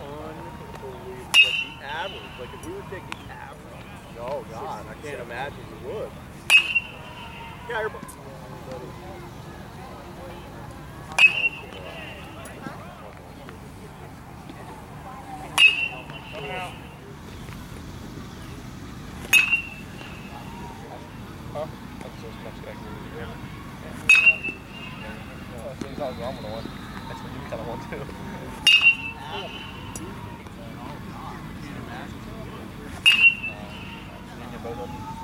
Unbelievable. Like the average, like if we were taking the average. Oh God, I can't imagine you would. Yeah, your I'm gonna want. That's what you kind of want too. Melbourne